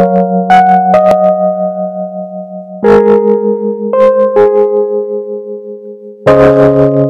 Thank you.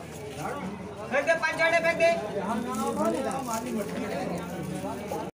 फेंक दे